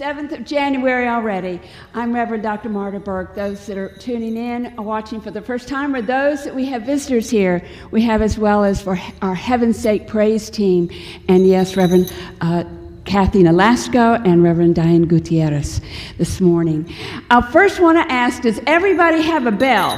7th of January already. I'm Reverend Dr. Marta Burke. Those that are tuning in, watching for the first time, or those that we have visitors here, we have as well as for our Heaven's Sake praise team. And yes, Reverend. Uh, Kathy and Reverend Diane Gutierrez this morning. I first want to ask Does everybody have a bell?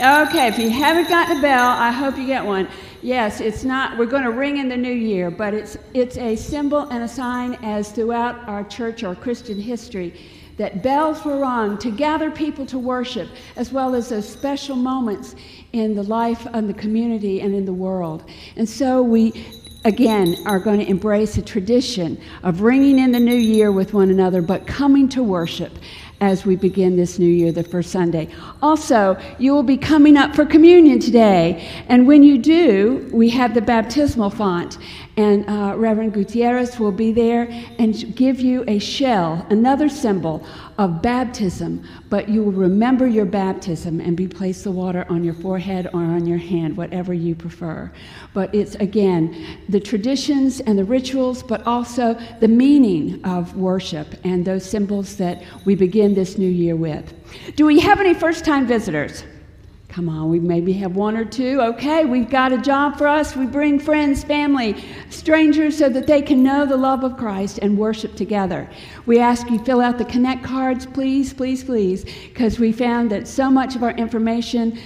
Okay, if you haven't gotten a bell, I hope you get one. Yes, it's not, we're going to ring in the new year, but it's, it's a symbol and a sign as throughout our church or Christian history that bells were rung to gather people to worship, as well as those special moments in the life of the community and in the world. And so we, again, are going to embrace a tradition of ringing in the new year with one another, but coming to worship as we begin this new year, the first Sunday. Also, you will be coming up for communion today. And when you do, we have the baptismal font. And uh, Reverend Gutierrez will be there and give you a shell, another symbol of baptism. But you will remember your baptism and be placed the water on your forehead or on your hand, whatever you prefer. But it's again the traditions and the rituals, but also the meaning of worship and those symbols that we begin this new year with. Do we have any first time visitors? Come on, we maybe have one or two. Okay, we've got a job for us. We bring friends, family, strangers so that they can know the love of Christ and worship together. We ask you fill out the connect cards, please, please, please, because we found that so much of our information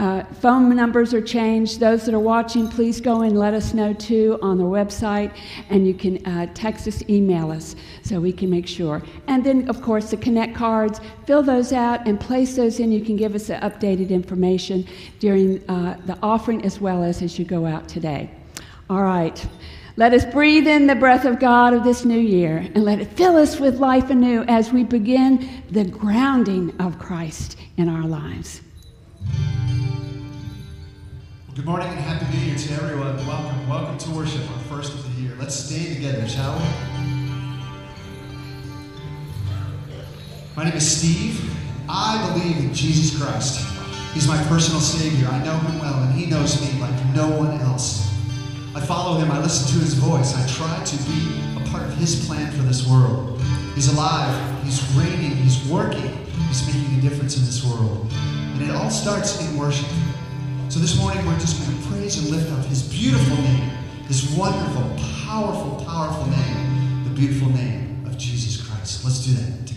uh, phone numbers are changed. Those that are watching, please go and let us know too on the website, and you can uh, text us, email us, so we can make sure. And then, of course, the Connect cards, fill those out and place those in. You can give us the updated information during uh, the offering as well as as you go out today. All right. Let us breathe in the breath of God of this new year and let it fill us with life anew as we begin the grounding of Christ in our lives. Good morning and happy new year to everyone. Welcome, welcome to worship, our first of the year. Let's stay together, shall we? My name is Steve. I believe in Jesus Christ. He's my personal Savior. I know Him well, and He knows me like no one else. I follow Him. I listen to His voice. I try to be a part of His plan for this world. He's alive. He's reigning. He's working. He's making a difference in this world. And it all starts in worship. So this morning we're just going to praise and lift up his beautiful name, his wonderful, powerful, powerful name, the beautiful name of Jesus Christ. Let's do that.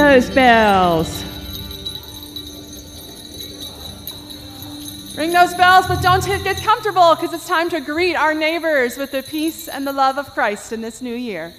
Those bells. Ring those bells, but don't get comfortable because it's time to greet our neighbors with the peace and the love of Christ in this new year.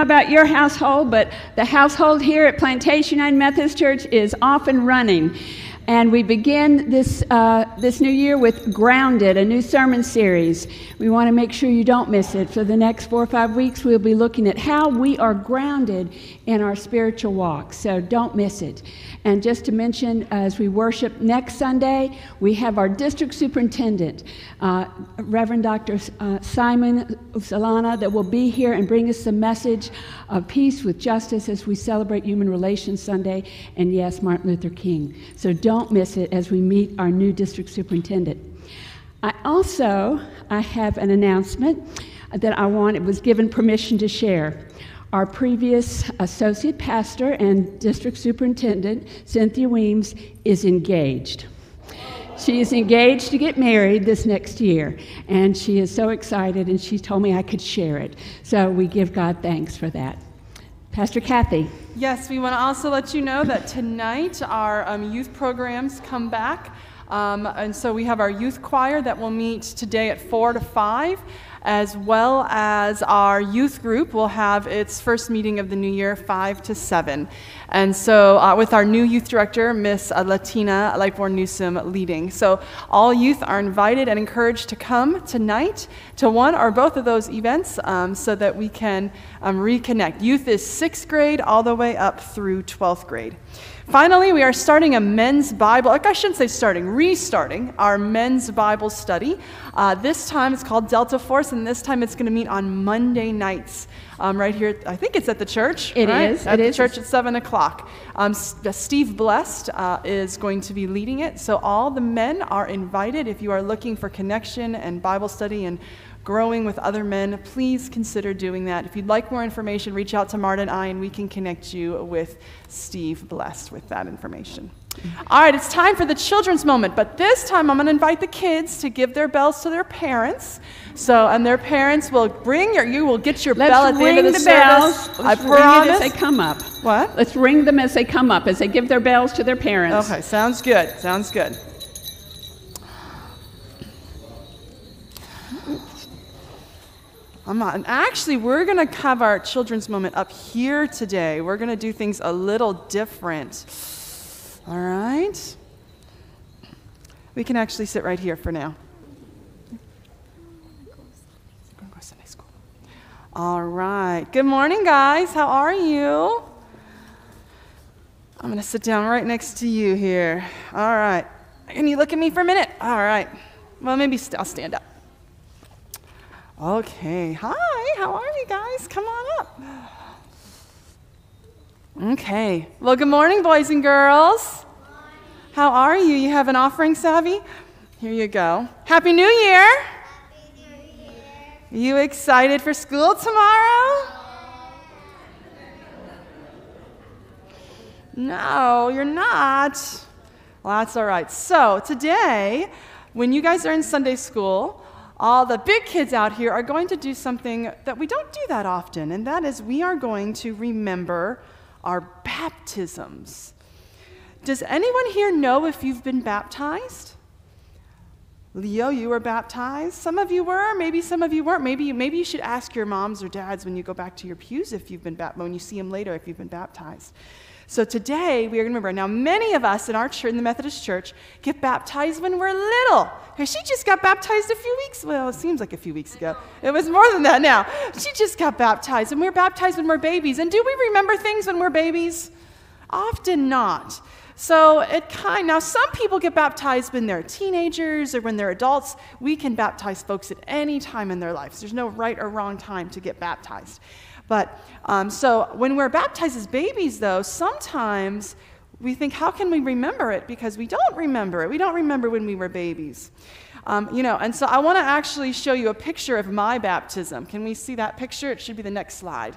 Know about your household, but the household here at Plantation United Methodist Church is off and running. And we begin this, uh, this new year with Grounded, a new sermon series. We want to make sure you don't miss it. For the next four or five weeks, we'll be looking at how we are grounded in our spiritual walk. So don't miss it. And just to mention, as we worship next Sunday, we have our district superintendent, uh, Reverend Dr. Uh, Simon Usalana, that will be here and bring us the message of peace with justice as we celebrate Human Relations Sunday and, yes, Martin Luther King. So don't miss it as we meet our new district superintendent. I also I have an announcement that I want. It was given permission to share. Our previous associate pastor and district superintendent, Cynthia Weems, is engaged. She is engaged to get married this next year, and she is so excited, and she told me I could share it. So we give God thanks for that. Pastor Kathy. Yes, we want to also let you know that tonight our um, youth programs come back. Um, and so we have our youth choir that will meet today at 4 to 5 as well as our youth group will have its first meeting of the new year, 5 to 7. And so, uh, with our new youth director, Miss uh, Latina Lightborn Newsom, leading. So, all youth are invited and encouraged to come tonight to one or both of those events um, so that we can um, reconnect. Youth is sixth grade all the way up through 12th grade. Finally, we are starting a men's Bible, I shouldn't say starting, restarting our men's Bible study. Uh, this time it's called Delta Force, and this time it's going to meet on Monday nights um, right here. I think it's at the church. It right? is. At it the is. church at 7 o'clock. Um, Steve Blessed uh, is going to be leading it. So all the men are invited. If you are looking for connection and Bible study and growing with other men, please consider doing that. If you'd like more information, reach out to Marta and I, and we can connect you with Steve Blessed with that information. All right, it's time for the children's moment, but this time I'm going to invite the kids to give their bells to their parents. So, and their parents will bring your, you will get your Let's bell at the end of the, the service. bells. I Let's ring it promise. as they come up. What? Let's ring them as they come up, as they give their bells to their parents. Okay, sounds good. Sounds good. I'm not. And actually, we're going to have our children's moment up here today. We're going to do things a little different. All right? We can actually sit right here for now. All right. Good morning, guys. How are you? I'm going to sit down right next to you here. All right. Can you look at me for a minute? All right. Well, maybe I'll stand up. Okay. Hi. How are you guys? Come on up. Okay. Well, good morning, boys and girls. How are you? You have an offering, Savvy? Here you go. Happy New Year. Happy New Year. You excited for school tomorrow? No, you're not. Well, that's all right. So, today, when you guys are in Sunday school, all the big kids out here are going to do something that we don't do that often, and that is we are going to remember our baptisms. Does anyone here know if you've been baptized? Leo, you were baptized. Some of you were, maybe some of you weren't. Maybe, maybe you should ask your moms or dads when you go back to your pews if you've been baptized, when you see them later if you've been baptized. So today we are going to remember. Now, many of us in our church, in the Methodist Church, get baptized when we're little. She just got baptized a few weeks. Well, it seems like a few weeks ago. It was more than that now. She just got baptized, and we're baptized when we're babies. And do we remember things when we're babies? Often not. So it kind now some people get baptized when they're teenagers or when they're adults. We can baptize folks at any time in their lives. There's no right or wrong time to get baptized. But um, so when we're baptized as babies, though, sometimes we think, how can we remember it? Because we don't remember it. We don't remember when we were babies. Um, you know, and so I want to actually show you a picture of my baptism. Can we see that picture? It should be the next slide.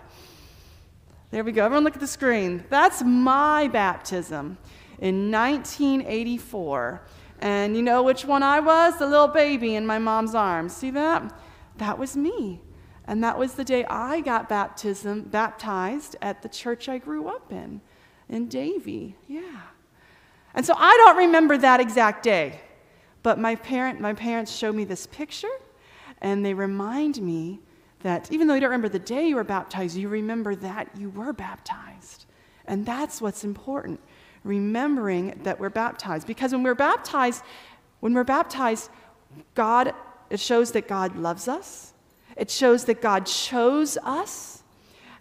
There we go. Everyone look at the screen. That's my baptism in 1984. And you know which one I was? The little baby in my mom's arms. See that? That was me. And that was the day I got baptism, baptized at the church I grew up in, in Davie. Yeah. And so I don't remember that exact day, but my, parent, my parents showed me this picture, and they remind me that even though you don't remember the day you were baptized, you remember that you were baptized. And that's what's important, remembering that we're baptized. Because when we're baptized, when we're baptized, God, it shows that God loves us. It shows that God chose us.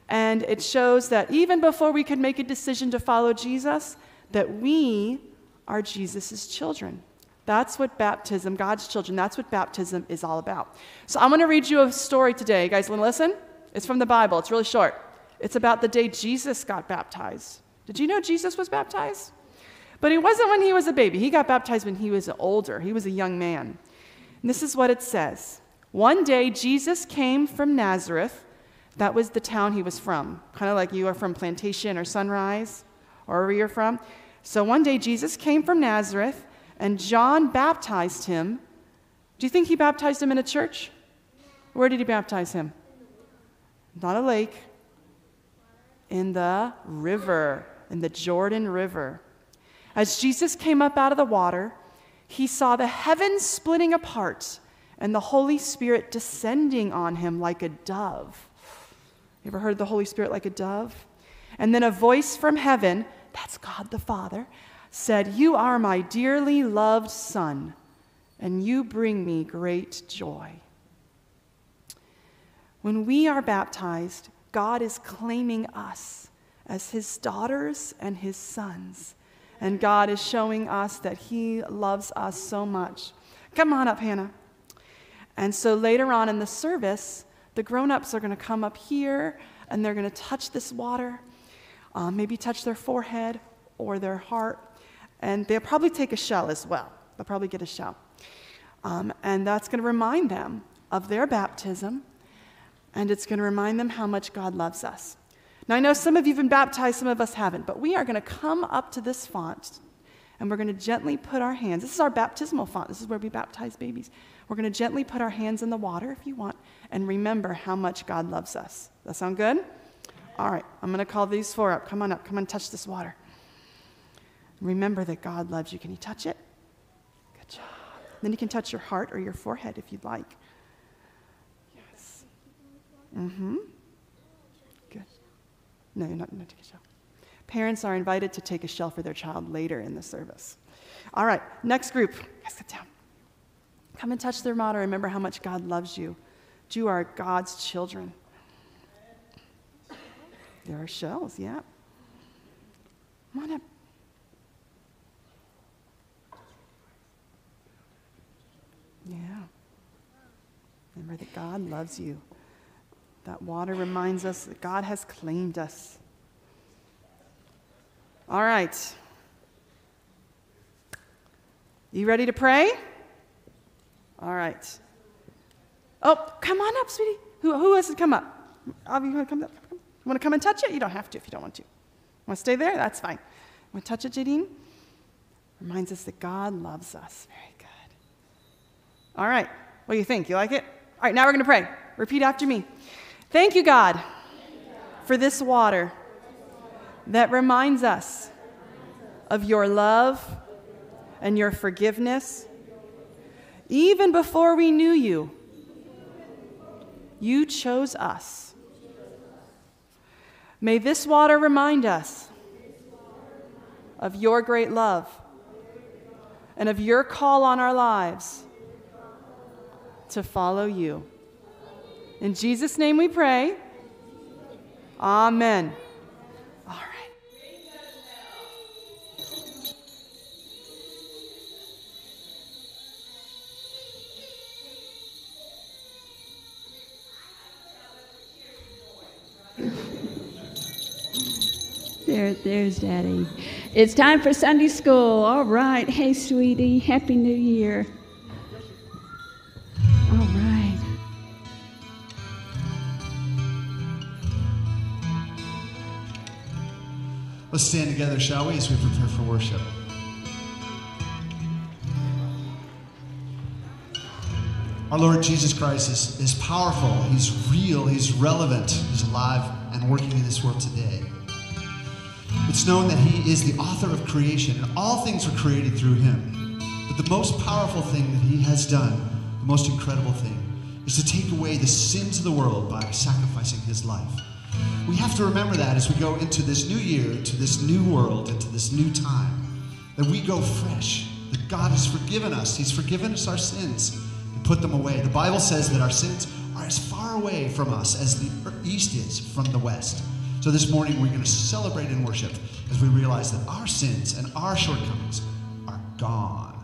And it shows that even before we could make a decision to follow Jesus, that we are Jesus' children. That's what baptism, God's children, that's what baptism is all about. So I'm going to read you a story today. You guys want to listen? It's from the Bible, it's really short. It's about the day Jesus got baptized. Did you know Jesus was baptized? But he wasn't when he was a baby. He got baptized when he was older. He was a young man. And this is what it says One day, Jesus came from Nazareth. That was the town he was from, kind of like you are from Plantation or Sunrise, or wherever you're from. So one day, Jesus came from Nazareth and John baptized him. Do you think he baptized him in a church? Where did he baptize him? Not a lake, in the river, in the Jordan River. As Jesus came up out of the water, he saw the heavens splitting apart and the Holy Spirit descending on him like a dove. You ever heard the Holy Spirit like a dove? And then a voice from heaven, that's God the Father, said, You are my dearly loved Son, and you bring me great joy. When we are baptized, God is claiming us as his daughters and his sons. And God is showing us that he loves us so much. Come on up, Hannah. And so later on in the service, the grown ups are going to come up here and they're going to touch this water, um, maybe touch their forehead or their heart and they'll probably take a shell as well. They'll probably get a shell. Um, and that's going to remind them of their baptism, and it's going to remind them how much God loves us. Now, I know some of you have been baptized, some of us haven't, but we are going to come up to this font and we're going to gently put our hands. This is our baptismal font. This is where we baptize babies. We're going to gently put our hands in the water if you want and remember how much God loves us. That sound good? All right, I'm going to call these four up. Come on up. Come on, touch this water. Remember that God loves you. Can you touch it? Good job. Then you can touch your heart or your forehead if you'd like. Yes. Mm-hmm. Good. No, you're not going to take a shell. Parents are invited to take a shell for their child later in the service. All right, next group. Sit down. Come and touch their motto. Remember how much God loves you. You are God's children. There are shells, yeah. Come on up. Yeah. Remember that God loves you. That water reminds us that God has claimed us. All right. You ready to pray? All right. Oh, come on up, sweetie. Who, who wants to come up? Avi, you want to come up? You want to come and touch it? You don't have to if you don't want to. Want to stay there? That's fine. Want to touch it, Jadine? Reminds us that God loves us. Very good. all right. What do you think? You like it? All right, now we're going to pray. Repeat after me. Thank you, God, for this water that reminds us of your love and your forgiveness. Even before we knew you, you chose us. May this water remind us of your great love and of your call on our lives to follow you. In Jesus' name we pray. Amen. There, there's Daddy. It's time for Sunday school. All right. Hey, sweetie. Happy New Year. All right. Let's stand together, shall we, as we prepare for worship. Our Lord Jesus Christ is, is powerful, He's real, He's relevant, He's alive and working in this world today. It's known that He is the author of creation, and all things were created through Him. But the most powerful thing that He has done, the most incredible thing, is to take away the sins of the world by sacrificing his life. We have to remember that as we go into this new year, into this new world, into this new time, that we go fresh, that God has forgiven us. He's forgiven us our sins and put them away. The Bible says that our sins are as far away from us as the east is from the west. So this morning we're going to celebrate and worship as we realize that our sins and our shortcomings are gone.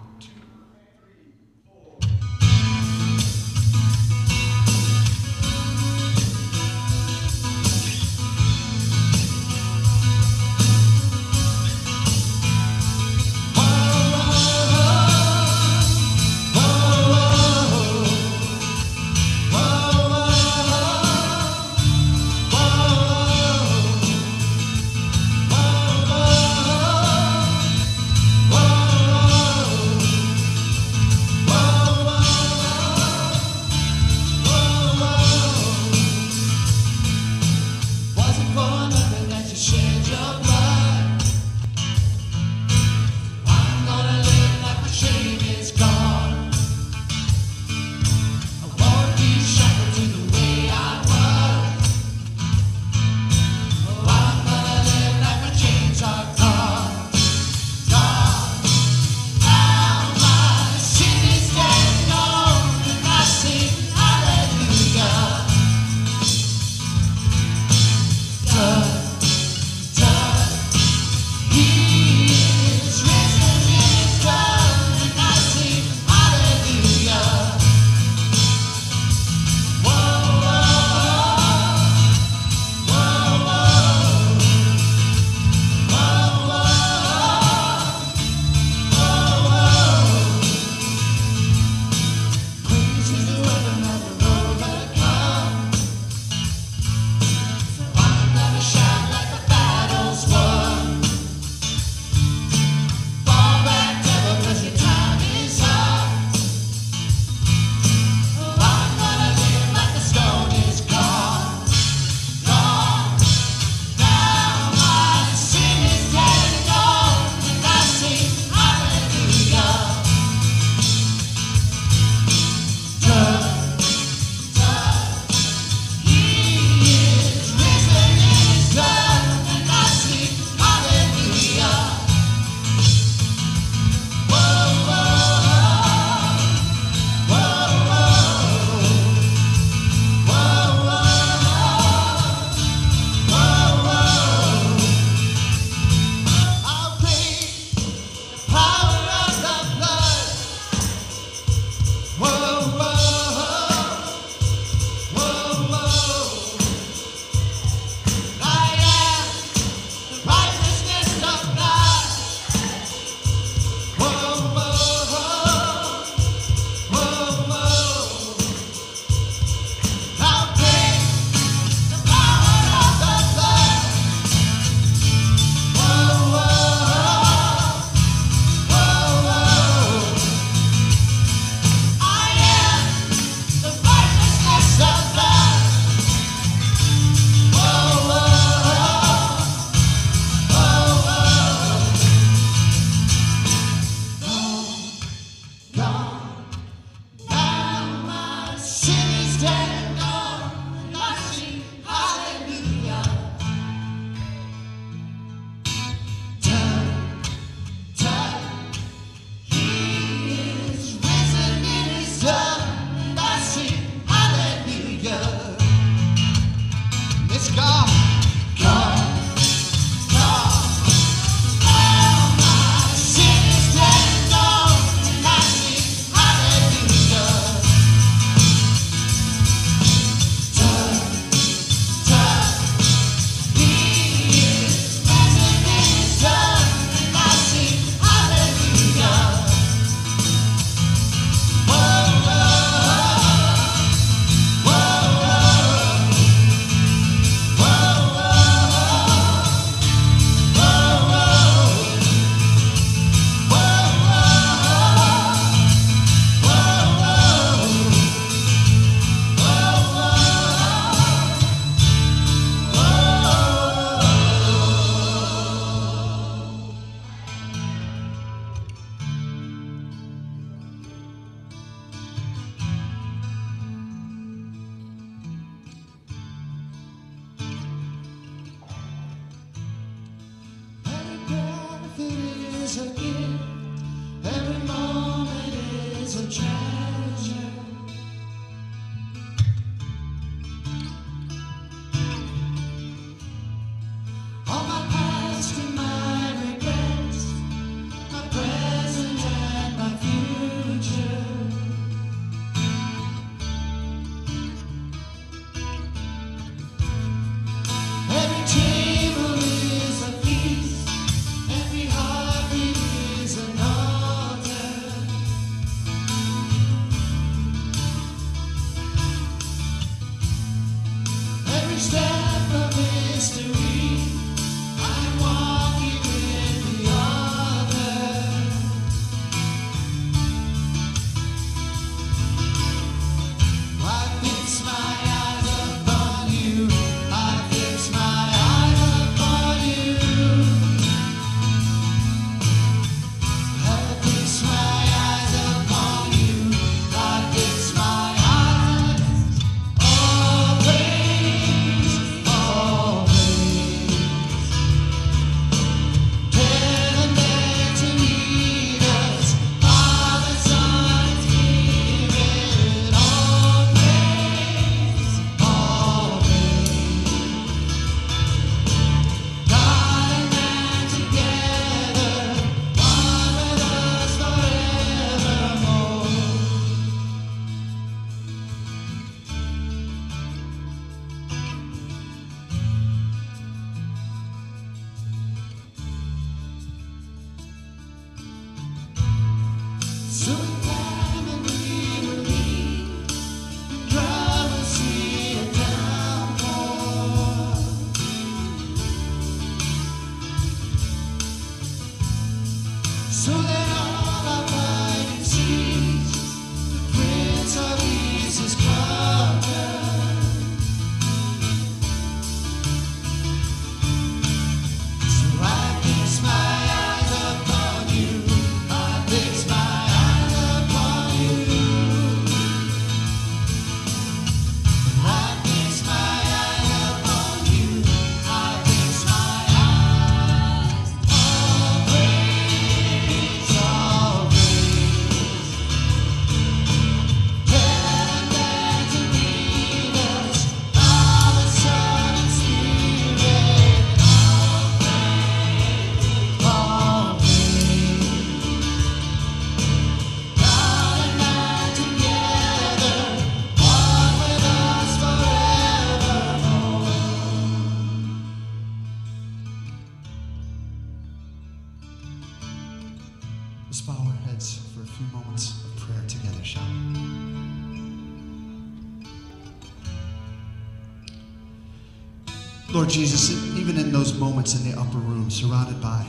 Jesus, even in those moments in the upper room, surrounded by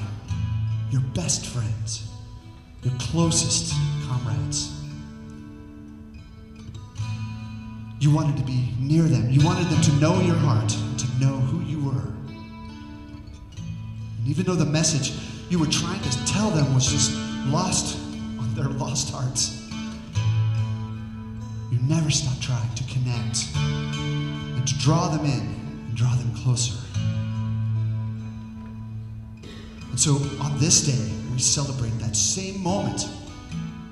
your best friends, your closest comrades, you wanted to be near them. You wanted them to know your heart, to know who you were. And even though the message you were trying to tell them was just lost on their lost hearts, you never stopped trying to connect and to draw them in draw them closer. And so on this day, we celebrate that same moment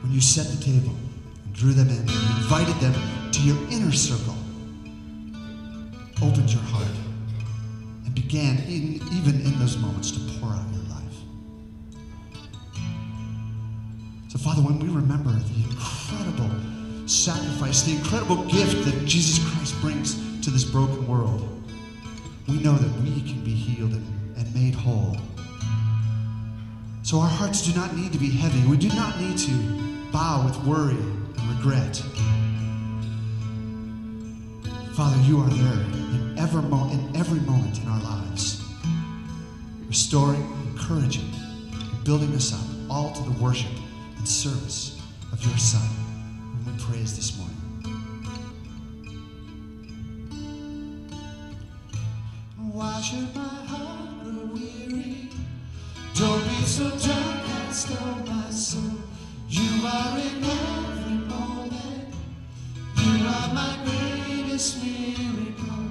when you set the table and drew them in and invited them to your inner circle, opened your heart, and began, in, even in those moments, to pour out your life. So, Father, when we remember the incredible sacrifice, the incredible gift that Jesus Christ brings to this broken world, we know that we can be healed and, and made whole. So our hearts do not need to be heavy. We do not need to bow with worry and regret. Father, you are there in, ever mo- in every moment in our lives, restoring, encouraging, and building us up, all to the worship and service of your Son, whom we praise this morning. Why should my heart grow weary? Don't be so downcast, oh my soul. You are in every moment. You are my greatest miracle.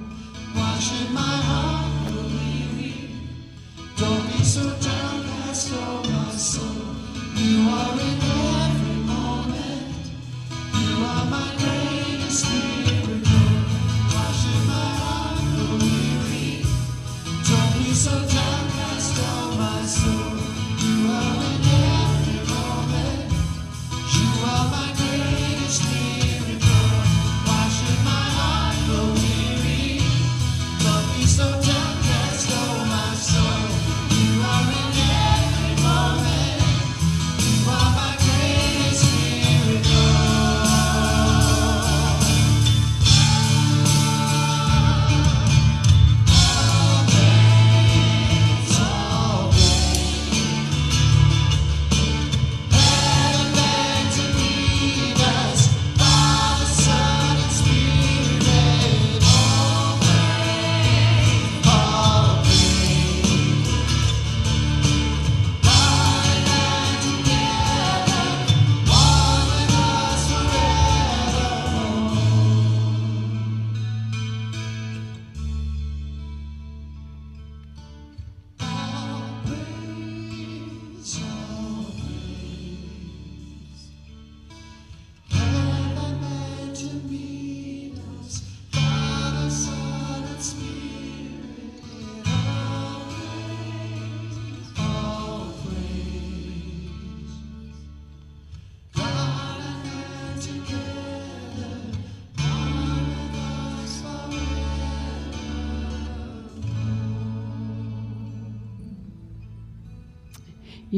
Why should my heart grow weary? Don't be so downcast, oh my soul. You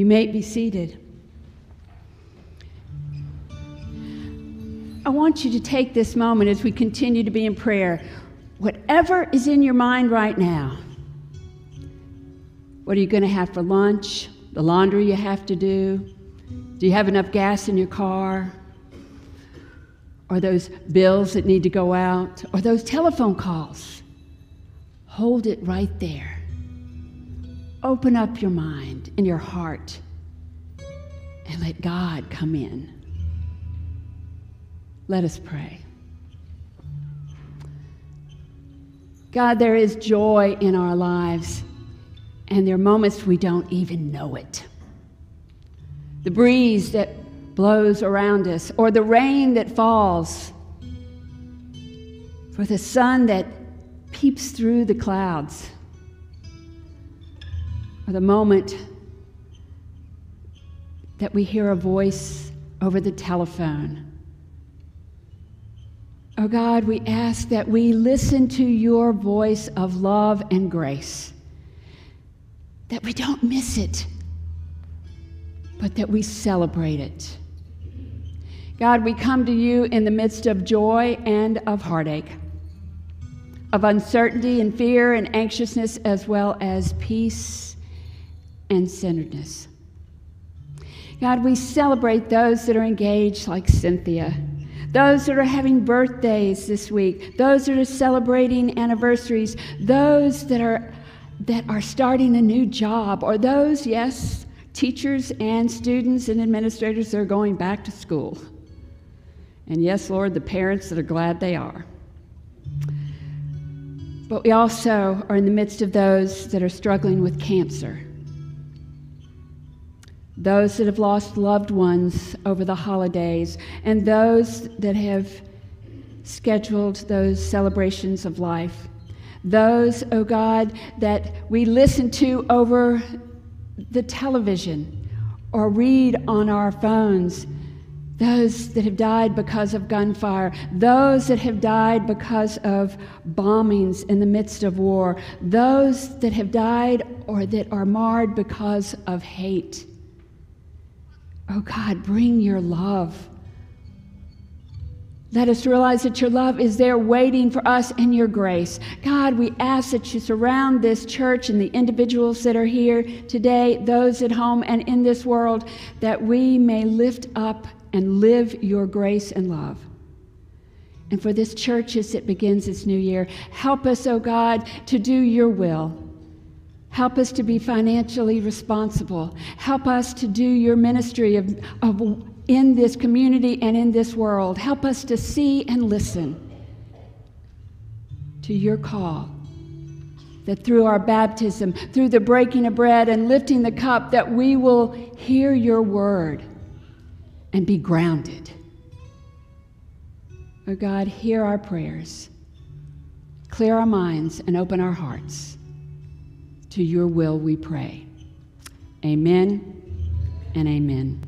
may be seated. I want you to take this moment as we continue to be in prayer. Whatever is in your mind right now, what are you going to have for lunch? The laundry you have to do? Do you have enough gas in your car? Or those bills that need to go out? Or those telephone calls? Hold it right there. Open up your mind and your heart and let God come in. Let us pray. God, there is joy in our lives, and there are moments we don't even know it. The breeze that blows around us, or the rain that falls, for the sun that peeps through the clouds or the moment that we hear a voice over the telephone. Oh God, we ask that we listen to your voice of love and grace, that we don't miss it, but that we celebrate it. God, we come to you in the midst of joy and of heartache, of uncertainty and fear and anxiousness, as well as peace and centeredness. God, we celebrate those that are engaged, like Cynthia, those that are having birthdays this week, those that are celebrating anniversaries, those that are that are starting a new job, or those, yes, teachers and students and administrators that are going back to school. And yes, Lord, the parents that are glad they are. But we also are in the midst of those that are struggling with cancer those that have lost loved ones over the holidays, and those that have scheduled those celebrations of life. Those, oh God, that we listen to over the television or read on our phones. Those that have died because of gunfire, those that have died because of bombings in the midst of war, those that have died or that are marred because of hate. Oh God, bring your love. Let us realize that your love is there waiting for us in your grace. God, we ask that you surround this church and the individuals that are here today, those at home and in this world, that we may lift up and live your grace and love. And for this church as it begins its new year, help us, oh God, to do your will. Help us to be financially responsible. Help us to do your ministry of, of, in this community and in this world. Help us to see and listen to your call. That through our baptism, through the breaking of bread and lifting the cup, that we will hear your word and be grounded. Oh God, hear our prayers, clear our minds, and open our hearts. To your will we pray. Amen and amen.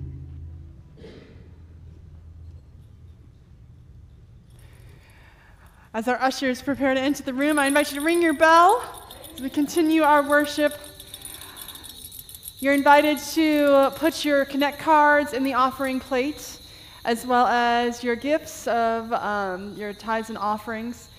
As our ushers prepare to enter the room, I invite you to ring your bell as we continue our worship. You're invited to put your Connect cards in the offering plate, as well as your gifts of um, your tithes and offerings.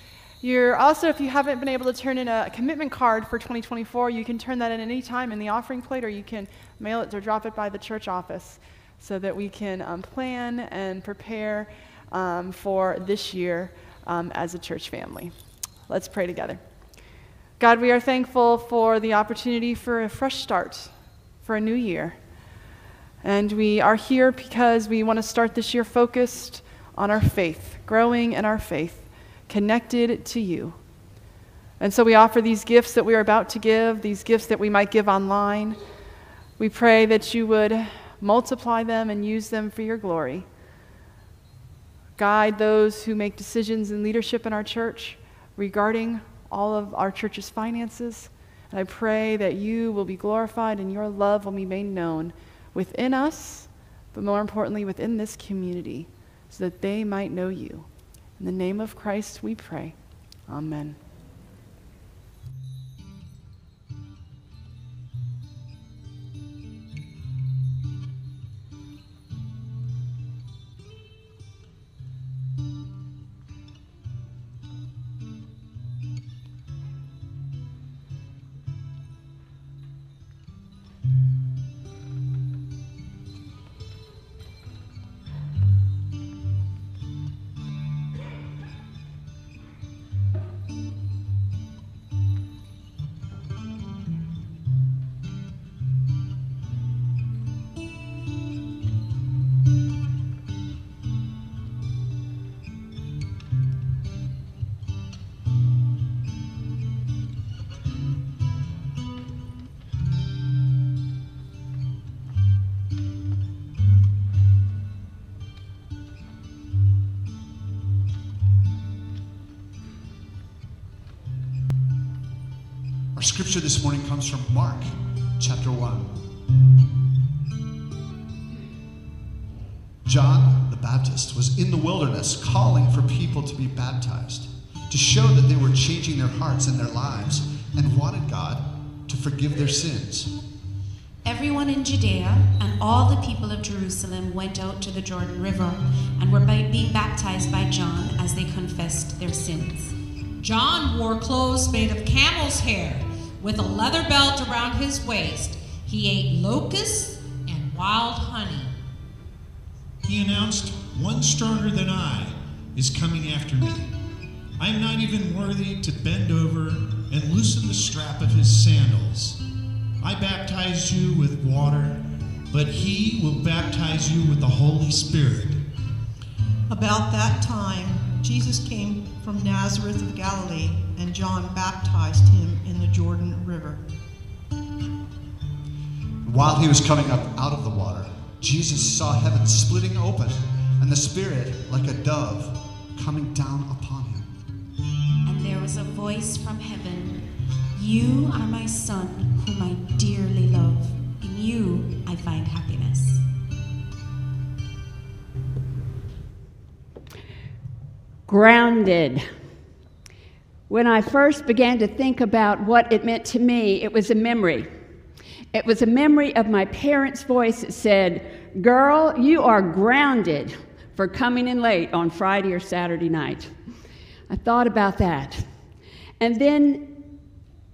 You're also, if you haven't been able to turn in a commitment card for 2024, you can turn that in any time in the offering plate, or you can mail it or drop it by the church office so that we can um, plan and prepare um, for this year um, as a church family. Let's pray together. God, we are thankful for the opportunity for a fresh start, for a new year. And we are here because we want to start this year focused on our faith, growing in our faith, connected to you. And so we offer these gifts that we are about to give, these gifts that we might give online. We pray that you would multiply them and use them for your glory guide those who make decisions in leadership in our church regarding all of our church's finances. And I pray that you will be glorified and your love will be made known within us, but more importantly, within this community, so that they might know you. In the name of Christ, we pray. Amen. Our scripture this morning comes from Mark chapter 1. John the Baptist was in the wilderness calling for people to be baptized, to show that they were changing their hearts and their lives and wanted God to forgive their sins. Everyone in Judea and all the people of Jerusalem went out to the Jordan River and were being baptized by John as they confessed their sins. John wore clothes made of camel's hair with a leather belt around his waist. He ate locusts and wild honey. He announced, One stronger than I is coming after me. I am not even worthy to bend over and loosen the strap of his sandals. I baptized you with water, but he will baptize you with the Holy Spirit. About that time, Jesus came from Nazareth of Galilee, and John baptized him in the Jordan River. While he was coming up out of the water, Jesus saw heaven splitting open and the Spirit, like a dove, coming down upon him. And there was a voice from heaven You are my Son, whom I dearly love. In you I find happiness. Grounded. When I first began to think about what it meant to me, it was a memory. It was a memory of my parents' voice that said, Girl, you are grounded for coming in late on Friday or Saturday night. I thought about that. And then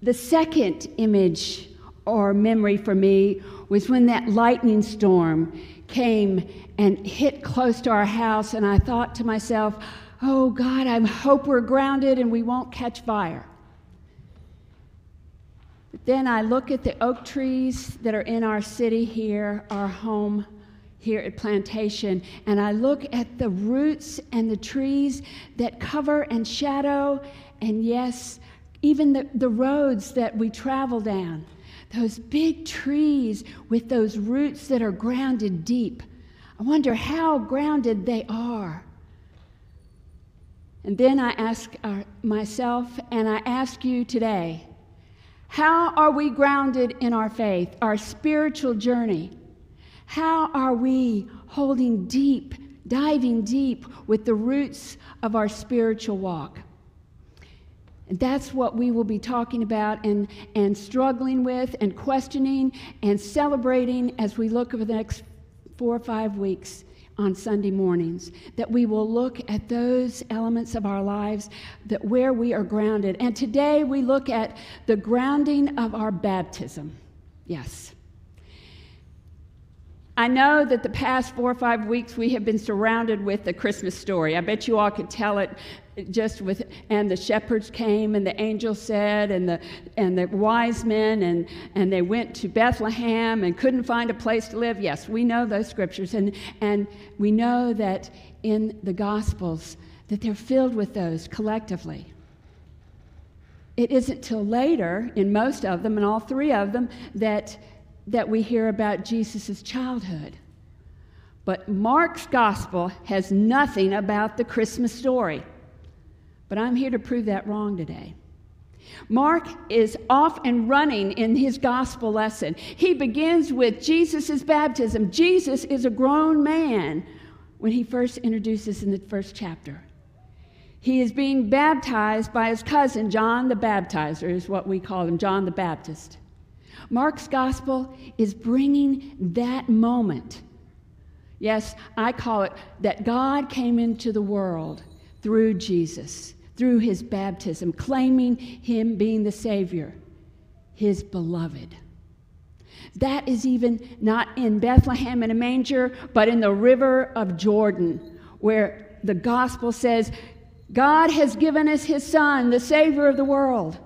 the second image or memory for me was when that lightning storm came and hit close to our house, and I thought to myself, oh God, I hope we're grounded and we won't catch fire. But then I look at the oak trees that are in our city here, our home here at Plantation, and I look at the roots and the trees that cover and shadow, and yes, even the, the roads that we travel down. Those big trees with those roots that are grounded deep. I wonder how grounded they are. And then I ask uh, myself, and I ask you today how are we grounded in our faith, our spiritual journey? How are we holding deep, diving deep with the roots of our spiritual walk? And that's what we will be talking about and, and struggling with and questioning and celebrating as we look over the next four or five weeks on Sunday mornings. That we will look at those elements of our lives that where we are grounded. And today we look at the grounding of our baptism. Yes. I know that the past four or five weeks we have been surrounded with the Christmas story. I bet you all could tell it just with and the shepherds came and the angel said and the and the wise men and and they went to Bethlehem and couldn't find a place to live. Yes, we know those scriptures and and we know that in the gospels that they're filled with those collectively. It isn't till later in most of them and all three of them that that we hear about Jesus' childhood. But Mark's gospel has nothing about the Christmas story. But I'm here to prove that wrong today. Mark is off and running in his gospel lesson. He begins with Jesus' baptism. Jesus is a grown man when he first introduces in the first chapter. He is being baptized by his cousin, John the Baptizer, is what we call him, John the Baptist. Mark's gospel is bringing that moment. Yes, I call it that God came into the world through Jesus, through his baptism, claiming him being the Savior, his beloved. That is even not in Bethlehem in a manger, but in the river of Jordan, where the gospel says, God has given us his son, the Savior of the world.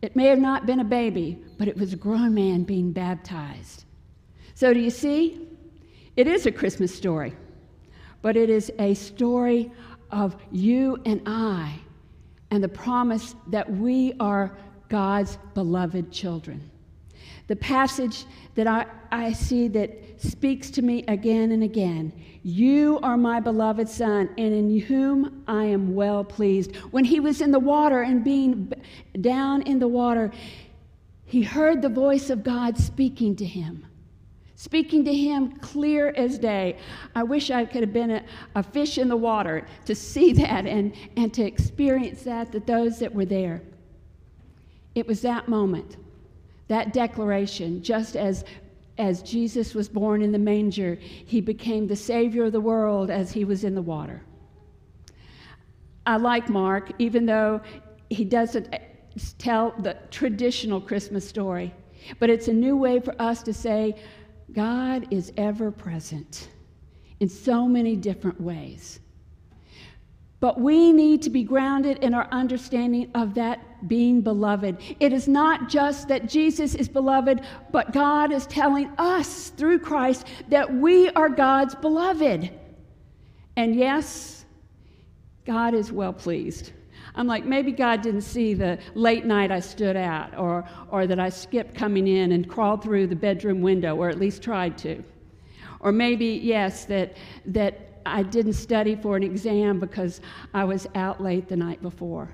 It may have not been a baby, but it was a grown man being baptized. So, do you see? It is a Christmas story, but it is a story of you and I and the promise that we are God's beloved children. The passage that I, I see that speaks to me again and again You are my beloved Son, and in whom I am well pleased. When he was in the water and being down in the water, he heard the voice of God speaking to him, speaking to him clear as day. I wish I could have been a, a, fish in the water to see that and, and to experience that, that those that were there. It was that moment, that declaration, just as as Jesus was born in the manger, he became the Savior of the world as he was in the water. I like Mark, even though he doesn't eh, tell the traditional Christmas story. But it's a new way for us to say, God is ever present in so many different ways. But we need to be grounded in our understanding of that being beloved. It is not just that Jesus is beloved, but God is telling us through Christ that we are God's beloved. And yes, God is well pleased. I'm like, maybe God didn't see the late night I stood out, or, or that I skipped coming in and crawled through the bedroom window, or at least tried to. Or maybe, yes, that, that I didn't study for an exam because I was out late the night before.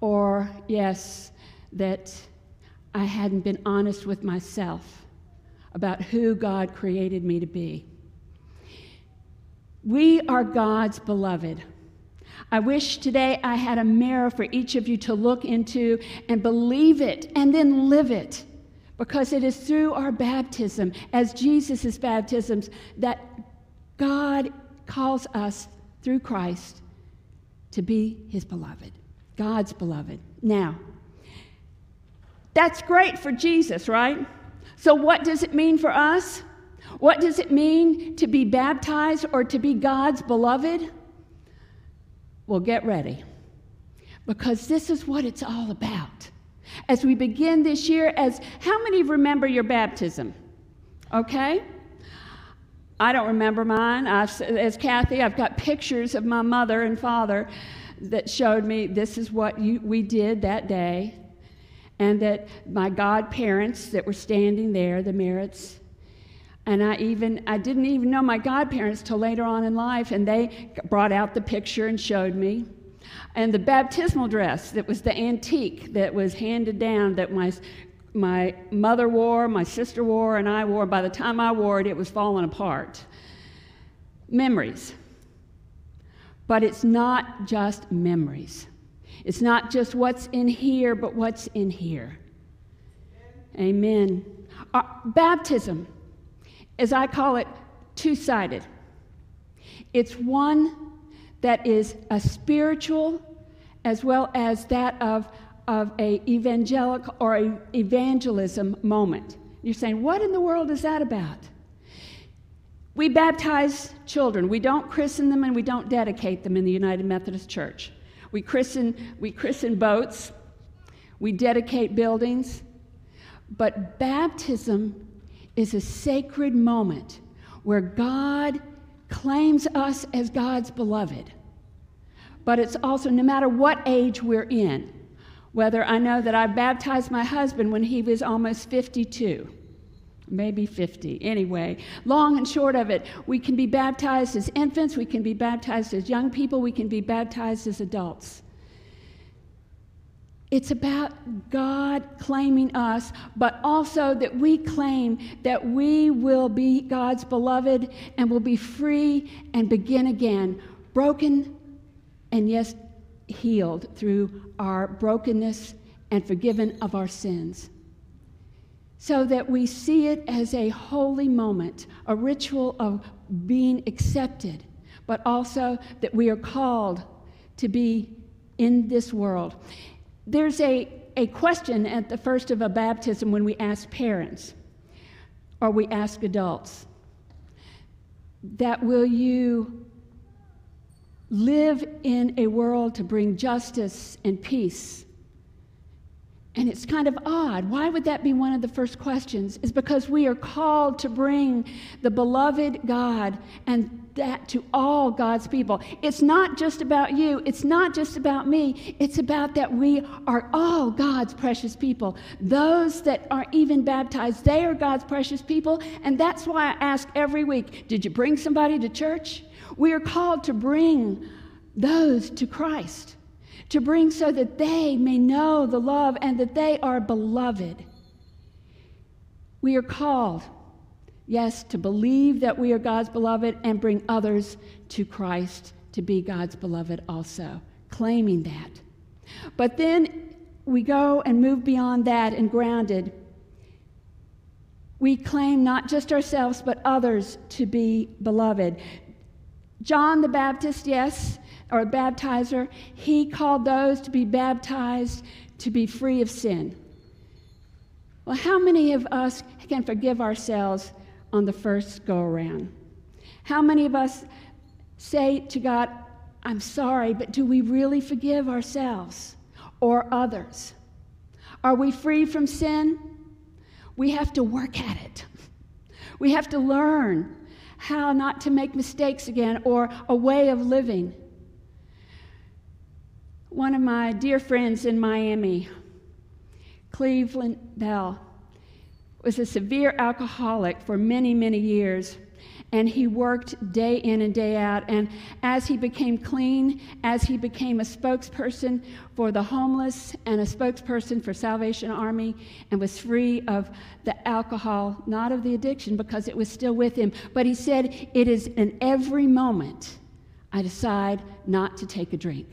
Or, yes, that I hadn't been honest with myself about who God created me to be. We are God's beloved. I wish today I had a mirror for each of you to look into and believe it and then live it. Because it is through our baptism, as Jesus' baptisms, that God calls us through Christ to be his beloved, God's beloved. Now, that's great for Jesus, right? So, what does it mean for us? What does it mean to be baptized or to be God's beloved? Well, get ready because this is what it's all about. As we begin this year, as how many remember your baptism? Okay? I don't remember mine. I, as Kathy, I've got pictures of my mother and father that showed me this is what you, we did that day, and that my godparents that were standing there, the Merritts, And I even I didn't even know my godparents till later on in life, and they brought out the picture and showed me. And the baptismal dress that was the antique that was handed down that my my mother wore, my sister wore, and I wore. By the time I wore it, it was falling apart. Memories. But it's not just memories. It's not just what's in here, but what's in here. Amen. Uh, baptism, as I call it, two sided. It's one that is a spiritual as well as that of, of a evangelical or a evangelism moment. You're saying, what in the world is that about? We baptize children. We don't christen them and we don't dedicate them in the United Methodist Church. We christen, we christen boats, we dedicate buildings, but baptism is a sacred moment where God claims us as God's beloved. But it's also no matter what age we're in, whether I know that I baptized my husband when he was almost 52 maybe 50. Anyway, long and short of it, we can be baptized as infants, we can be baptized as young people, we can be baptized as adults. It's about God claiming us, but also that we claim that we will be God's beloved and will be free and begin again, broken and yes, healed through our brokenness and forgiven of our sins so that we see it as a holy moment, a ritual of being accepted, but also that we are called to be in this world. There's a, a question at the first of a baptism when we ask parents or we ask adults that will you live in a world to bring justice and peace and it's kind of odd. Why would that be one of the first questions? Is because we are called to bring the beloved God and that to all God's people. It's not just about you, it's not just about me, it's about that we are all God's precious people. Those that are even baptized, they are God's precious people, and that's why I ask every week, did you bring somebody to church? We are called to bring those to Christ to bring so that they may know the love and that they are beloved. We are called, yes, to believe that we are God's beloved and bring others to Christ to be God's beloved also, claiming that. But then we go and move beyond that and grounded. We claim not just ourselves, but others to be beloved. John the Baptist, yes, or baptizer, he called those to be baptized to be free of sin. Well, how many of us can forgive ourselves on the first go around? How many of us say to God, I'm sorry, but do we really forgive ourselves or others? Are we free from sin? We have to work at it. We have to learn how not to make mistakes again or a way of living. One of my dear friends in Miami, Cleveland Bell, was a severe alcoholic for many, many years. And he worked day in and day out. And as he became clean, as he became a spokesperson for the homeless and a spokesperson for Salvation Army, and was free of the alcohol, not of the addiction, because it was still with him. But he said, It is in every moment I decide not to take a drink.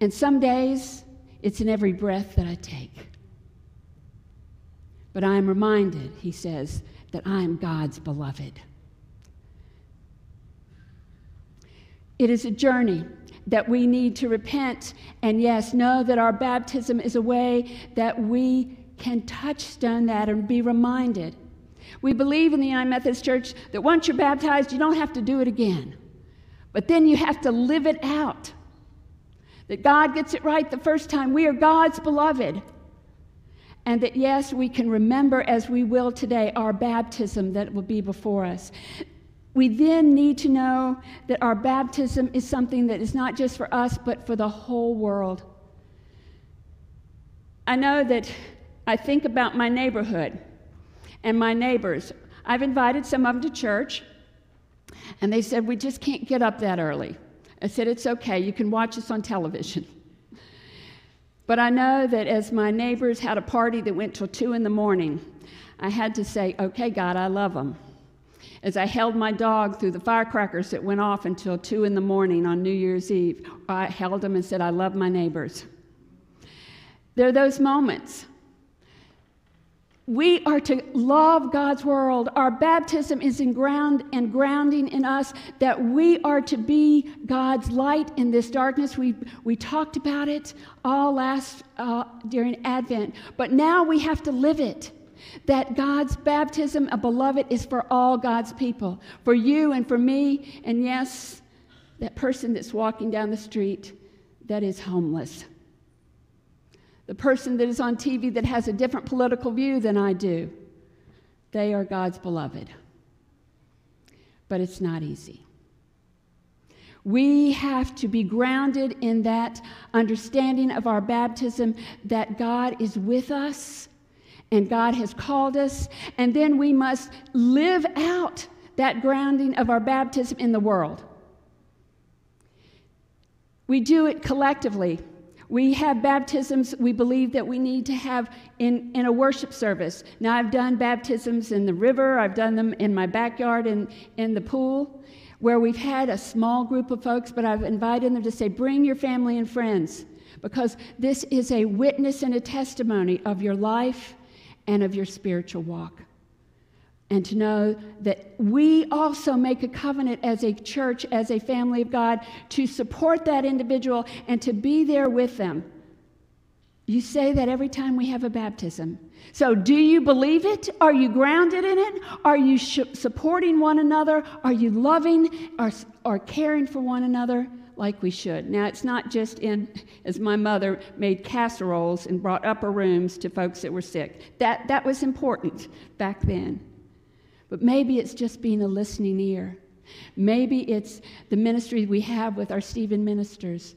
And some days, it's in every breath that I take. But I am reminded, he says, that I am God's beloved. It is a journey that we need to repent and, yes, know that our baptism is a way that we can touchstone that and be reminded. We believe in the United Methodist Church that once you're baptized, you don't have to do it again. But then you have to live it out that God gets it right the first time. We are God's beloved. And that, yes, we can remember as we will today our baptism that will be before us. We then need to know that our baptism is something that is not just for us, but for the whole world. I know that I think about my neighborhood and my neighbors. I've invited some of them to church, and they said, We just can't get up that early. I said, It's okay, you can watch us on television. But I know that as my neighbors had a party that went till 2 in the morning, I had to say, Okay, God, I love them. As I held my dog through the firecrackers that went off until 2 in the morning on New Year's Eve, I held him and said, I love my neighbors. There are those moments we are to love God's world. Our baptism is in ground and grounding in us that we are to be God's light in this darkness. We, we talked about it all last uh, during Advent, but now we have to live it. That God's baptism, a beloved, is for all God's people, for you and for me, and yes, that person that's walking down the street that is homeless the person that is on TV that has a different political view than I do. They are God's beloved. But it's not easy. We have to be grounded in that understanding of our baptism that God is with us and God has called us, and then we must live out that grounding of our baptism in the world. We do it collectively we have baptisms we believe that we need to have in, in a worship service. Now, I've done baptisms in the river, I've done them in my backyard in, in the pool, where we've had a small group of folks, but I've invited them to say, bring your family and friends, because this is a witness and a testimony of your life and of your spiritual walk and to know that we also make a covenant as a church, as a family of God, to support that individual and to be there with them. You say that every time we have a baptism. So, do you believe it? Are you grounded in it? Are you sh- supporting one another? Are you loving or, or caring for one another like we should? Now, it's not just in, as my mother made casseroles and brought upper rooms to folks that were sick. That, that was important back then. But maybe it's just being a listening ear. Maybe it's the ministry we have with our Stephen ministers,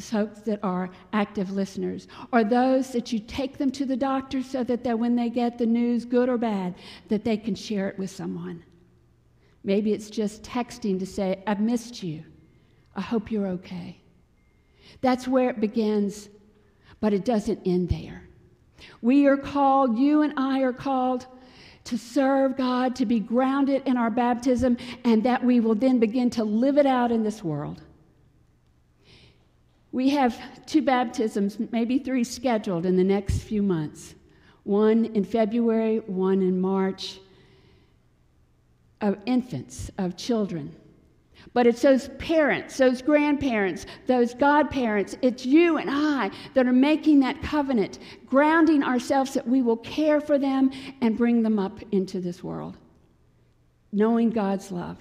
folks that are active listeners, or those that you take them to the doctor so that they, when they get the news, good or bad, that they can share it with someone. Maybe it's just texting to say, I've missed you. I hope you're okay. That's where it begins, but it doesn't end there. We are called, you and I are called to serve God, to be grounded in our baptism, and that we will then begin to live it out in this world. We have two baptisms, maybe three scheduled in the next few months one in February, one in March, of infants, of children. But it's those parents, those grandparents, those godparents, it's you and I that are making that covenant, grounding ourselves that we will care for them and bring them up into this world, knowing God's love.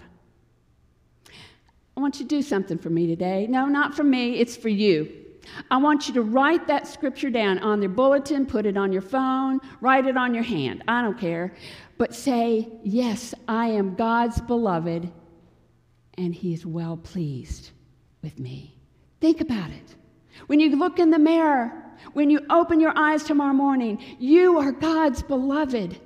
I want you to do something for me today. No, not for me, it's for you. I want you to write that scripture down on your bulletin, put it on your phone, write it on your hand. I don't care. But say, Yes, I am God's beloved and he is well pleased with me. Think about it. When you look in the mirror, when you open your eyes tomorrow morning, you are God's beloved.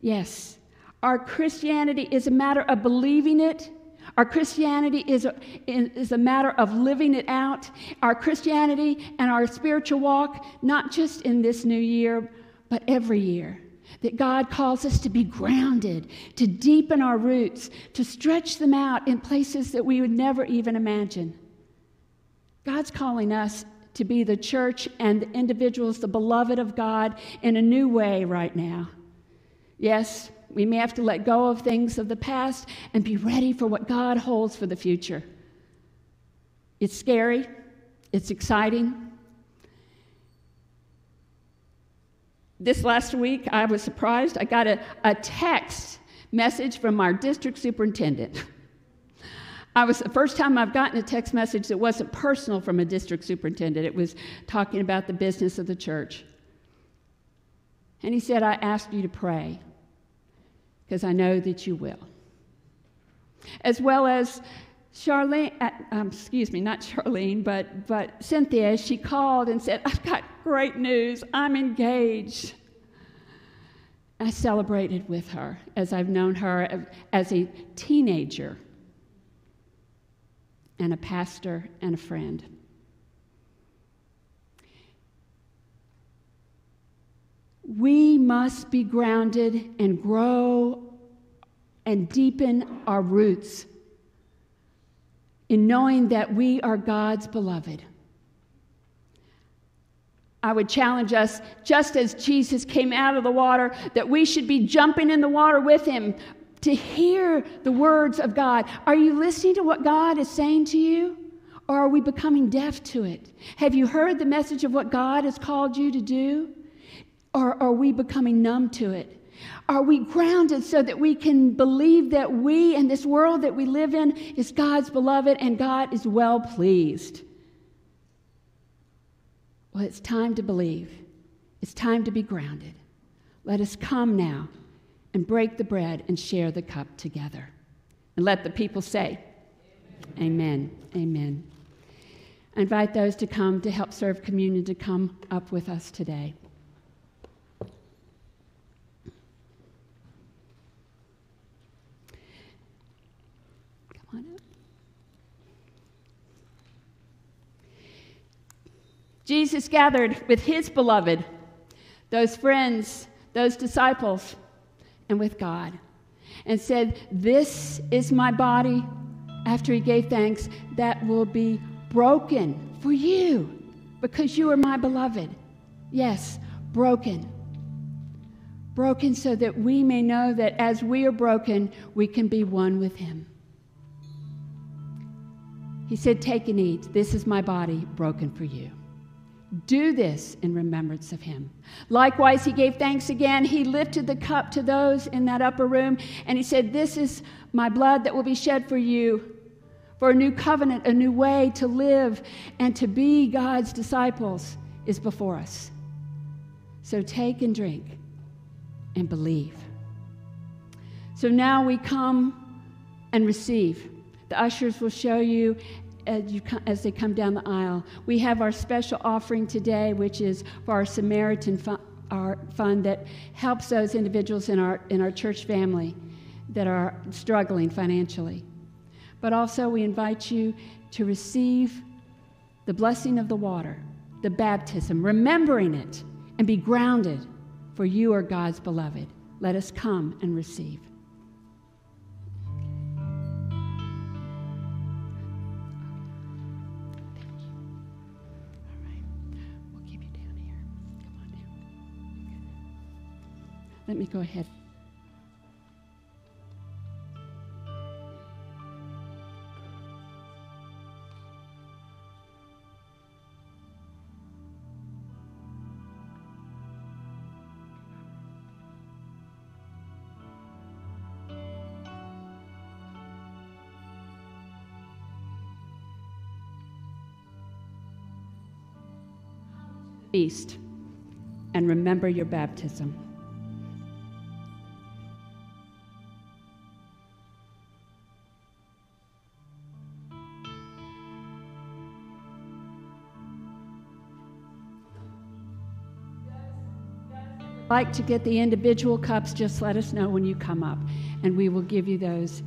Yes, our Christianity is a matter of believing it. Our Christianity is a, is a matter of living it out. Our Christianity and our spiritual walk, not just in this new year, but every year that God calls us to be grounded, to deepen our roots, to stretch them out in places that we would never even imagine. God's calling us to be the church and the individuals, the beloved of God, in a new way right now. Yes, we may have to let go of things of the past and be ready for what God holds for the future. It's scary, it's exciting, This last week, I was surprised. I got a, a text message from our district superintendent. I was the first time I've gotten a text message that wasn't personal from a district superintendent. It was talking about the business of the church. And he said, I asked you to pray because I know that you will. As well as Charlene, uh, um, excuse me, not Charlene, but, but Cynthia, she called and said, I've got great news. I'm engaged. I celebrated with her as I've known her as a teenager and a pastor and a friend. We must be grounded and grow and deepen our roots in knowing that we are God's beloved. I would challenge us, just as Jesus came out of the water, that we should be jumping in the water with him to hear the words of God. Are you listening to what God is saying to you? Or are we becoming deaf to it? Have you heard the message of what God has called you to do? Or are we becoming numb to it? Are we grounded so that we can believe that we and this world that we live in is God's beloved and God is well pleased? Well, it's time to believe. It's time to be grounded. Let us come now and break the bread and share the cup together. And let the people say, Amen. Amen. Amen. I invite those to come to help serve communion to come up with us today. Jesus gathered with his beloved, those friends, those disciples, and with God, and said, This is my body, after he gave thanks, that will be broken for you because you are my beloved. Yes, broken. Broken so that we may know that as we are broken, we can be one with him. He said, Take and eat. This is my body broken for you. Do this in remembrance of him. Likewise, he gave thanks again. He lifted the cup to those in that upper room, and he said, This is my blood that will be shed for you, for a new covenant, a new way to live and to be God's disciples is before us. So take and drink and believe. So now we come and receive. The ushers will show you as, you, as, they come down the aisle. We have our special offering today, which is for our Samaritan fund, our fund that helps those individuals in our, in our church family that are struggling financially. But also, we invite you to receive the blessing of the water, the baptism, remembering it, and be grounded, for you are God's beloved. Let us come and receive. Let me go ahead. Feast and remember your baptism. Like to get the individual cups, just let us know when you come up, and we will give you those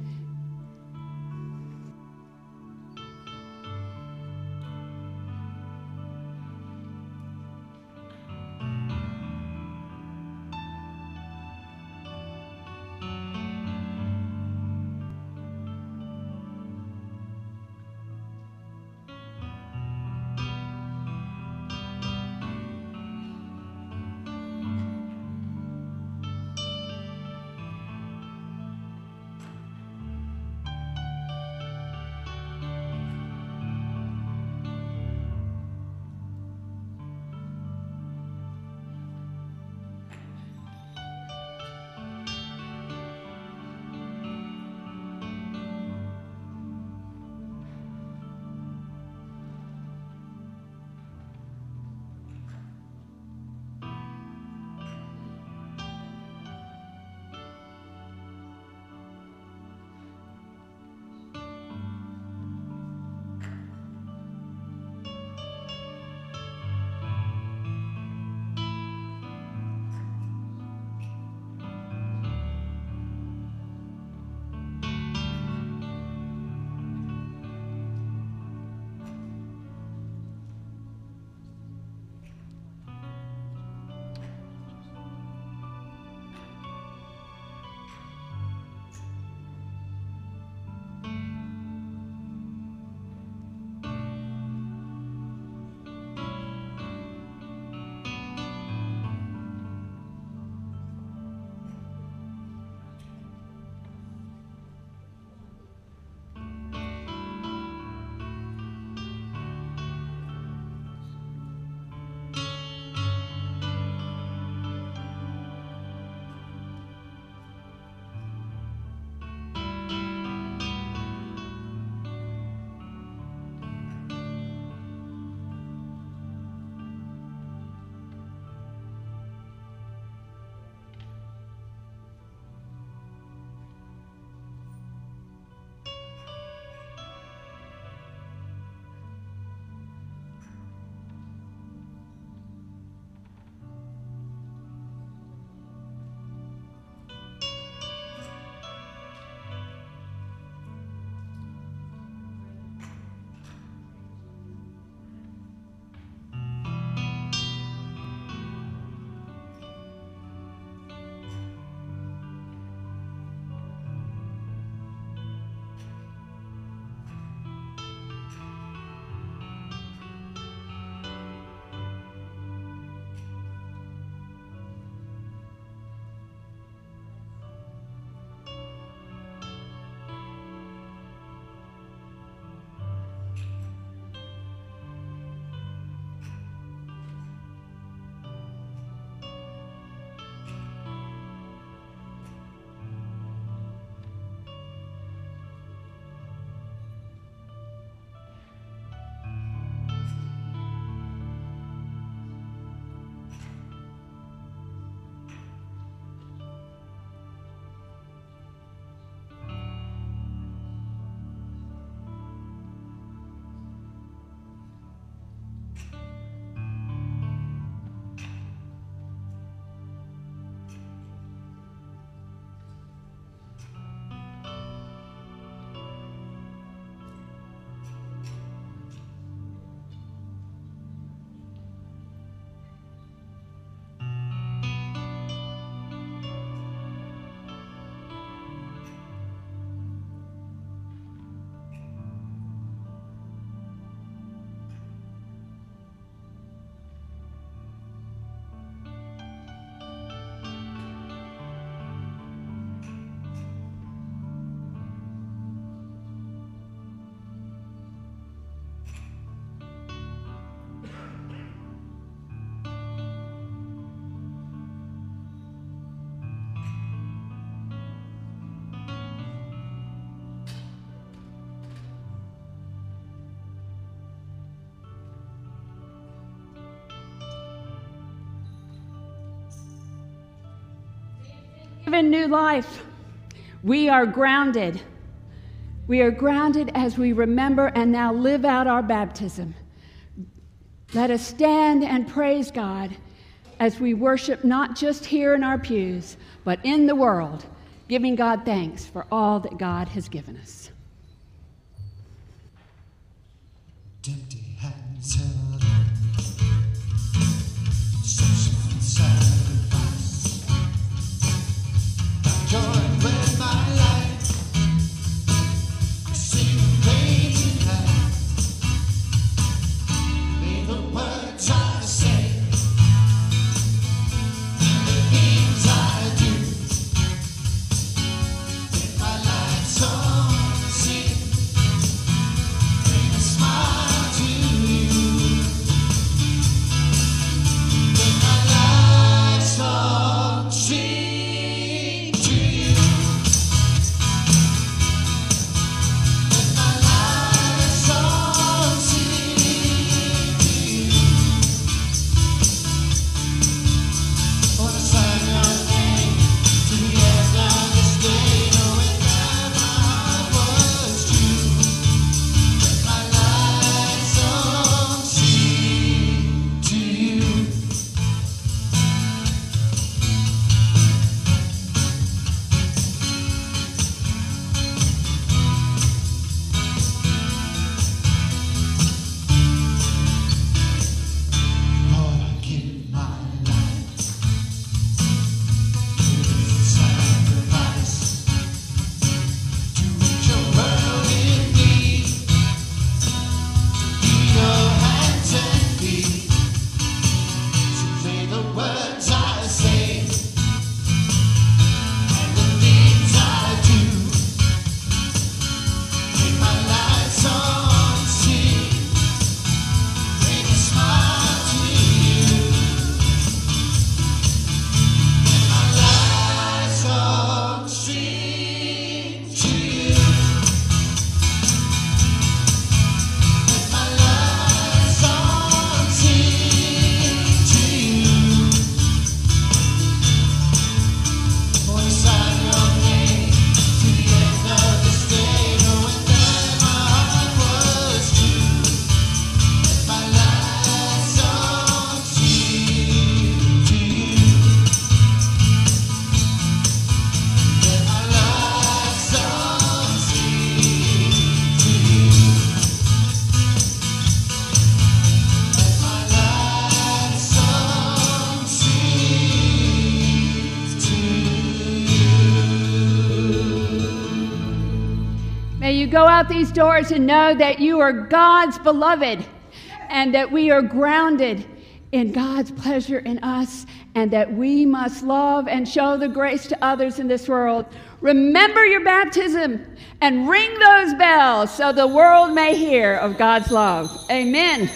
given new life. We are grounded. We are grounded as we remember and now live out our baptism. Let us stand and praise God as we worship not just here in our pews, but in the world, giving God thanks for all that God has given us. Doors and know that you are God's beloved and that we are grounded in God's pleasure in us and that we must love and show the grace to others in this world. Remember your baptism and ring those bells so the world may hear of God's love. Amen.